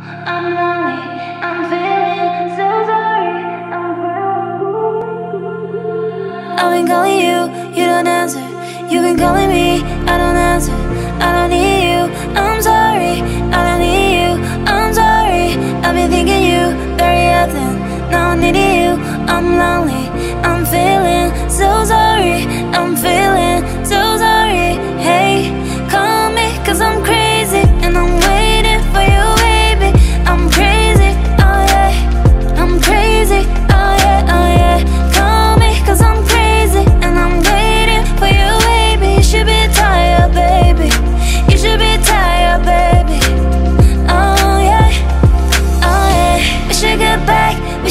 I've been calling you, you don't answer. You've been calling me, I don't answer. I don't need you, I'm sorry. I don't need you, I'm sorry. I've been thinking you very often. Now I need you, I'm lonely,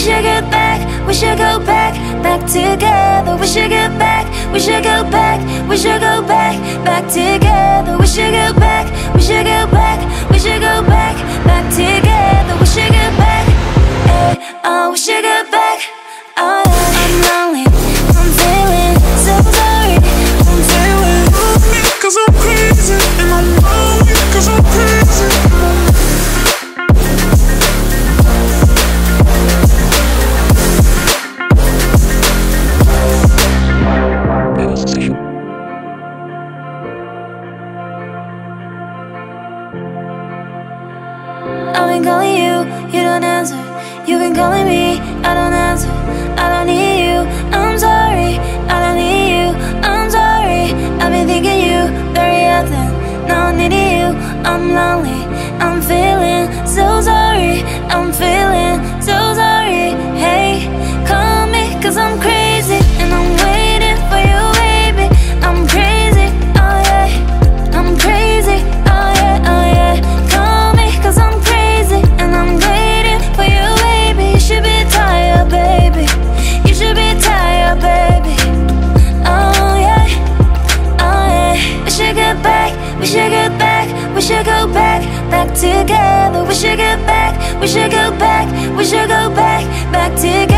should get back, we should go back, back together. We should get back, we should go back, we should go back, back together. We should go back, we should go been calling you, you don't answer. You've been calling me, I don't answer. I don't need you, I'm sorry. I don't need you, I'm sorry. I've been thinking you very often. Now I need you, I'm lonely. I'm feeling so sorry. I'm feeling together. We should go back, we should go back, we should go back, back together.